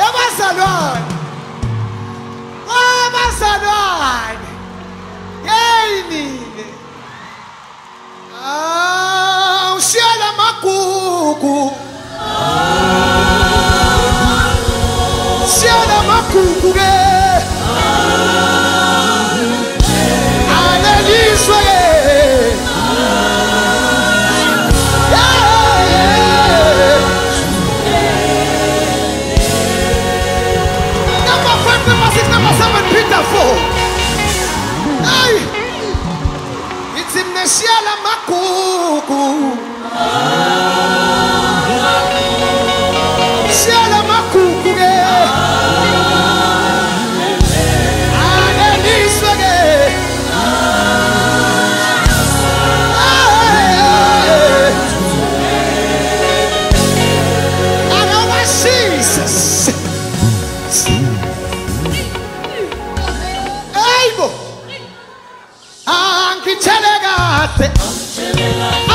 É massa, é Ei, menina! Ah, o cheiro é macuco! Cheiro é macuco, né? love.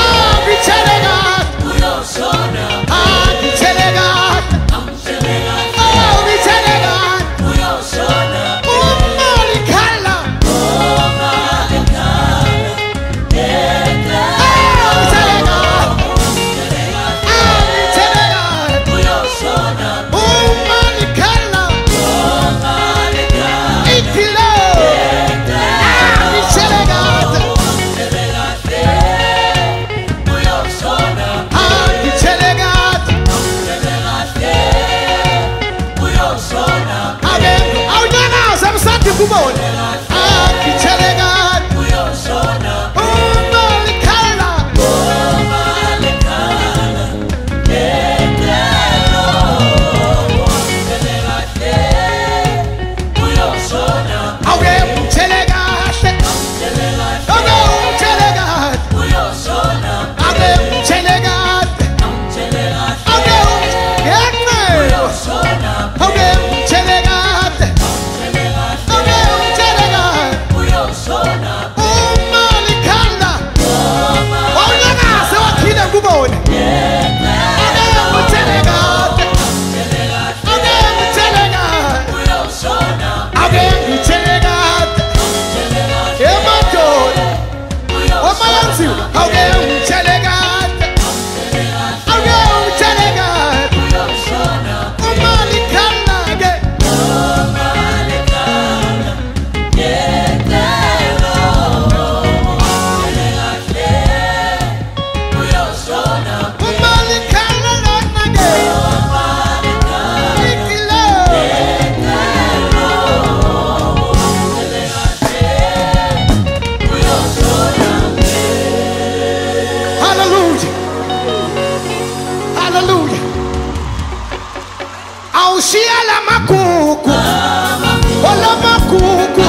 o la macuco olá macuco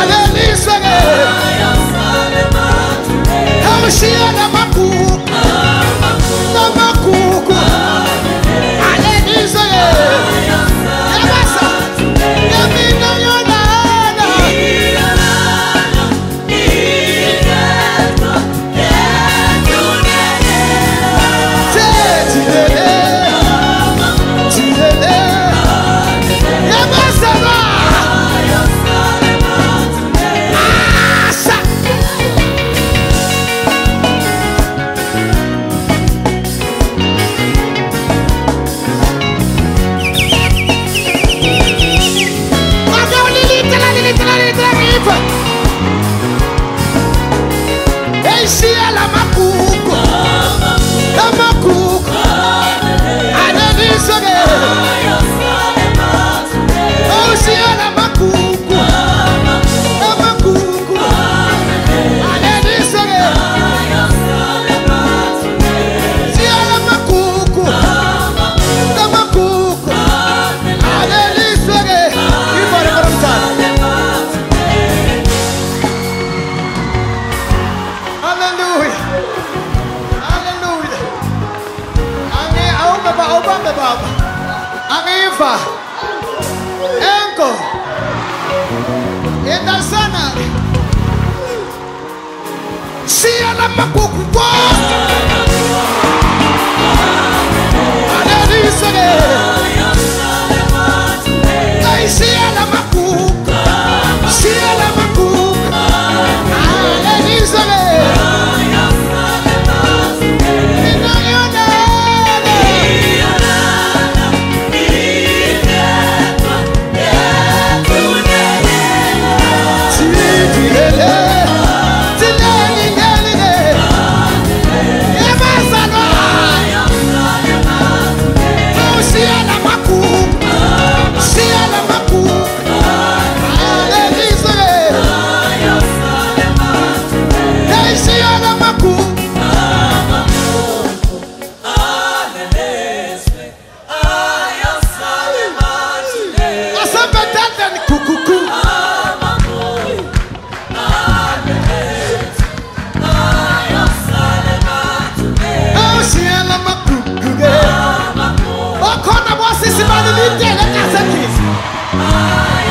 Aleluia É o la macuco policía la Arab, Arriva, Engo, enda sana, siya na makukukosa I.